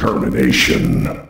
Termination.